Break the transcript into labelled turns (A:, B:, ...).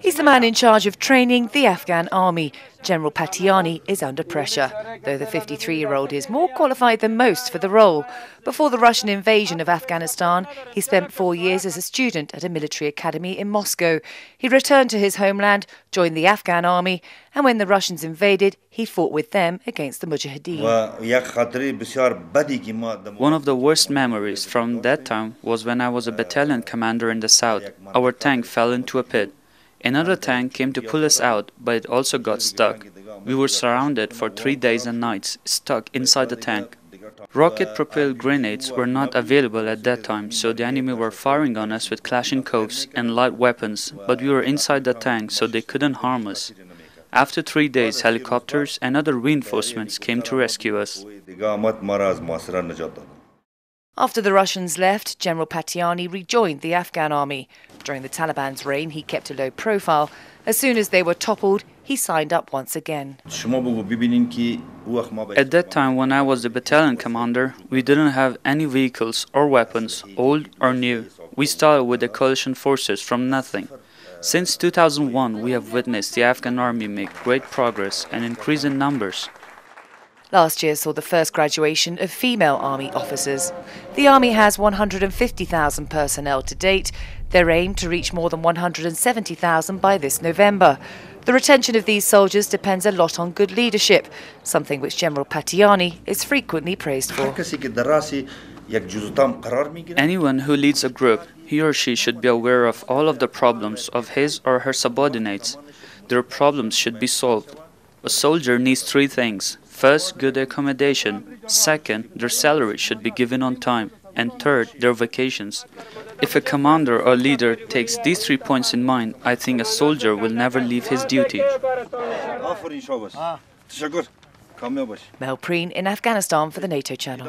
A: He's the man in charge of training the Afghan army. General Patyani is under pressure, though the 53 year old is more qualified than most for the role. Before the Russian invasion of Afghanistan, he spent four years as a student at a military academy in Moscow. He returned to his homeland, joined the Afghan army, and when the Russians invaded, he fought with them against the Mujahideen.
B: One of the worst memories from that time was when I was a battalion commander in the south. Our tank fell into a pit. Another tank came to pull us out, but it also got stuck. We were surrounded for three days and nights, stuck inside the tank. Rocket-propelled grenades were not available at that time, so the enemy were firing on us with Kalashnikovs and light weapons, but we were inside the tank, so they couldn't harm us. After three days, helicopters and other reinforcements came to rescue us.
A: After the Russians left, General Patyani rejoined the Afghan army. During the Taliban's reign, he kept a low profile. As soon as they were toppled, he signed up once again.
B: At that time, when I was the battalion commander, we didn't have any vehicles or weapons, old or new. We started with the coalition forces from nothing. Since 2001, we have witnessed the Afghan army make great progress and increase in numbers.
A: Last year saw the first graduation of female Army officers. The Army has 150,000 personnel to date. Their aim to reach more than 170,000 by this November. The retention of these soldiers depends a lot on good leadership, something which General Patyani is frequently praised for.
B: Anyone who leads a group, he or she should be aware of all of the problems of his or her subordinates. Their problems should be solved. A soldier needs three things First, good accommodation. Second, their salary should be given on time. And third, their vacations. If a commander or leader takes these three points in mind, I think a soldier will never leave his duty.
A: Mel Preen in Afghanistan for the NATO channel.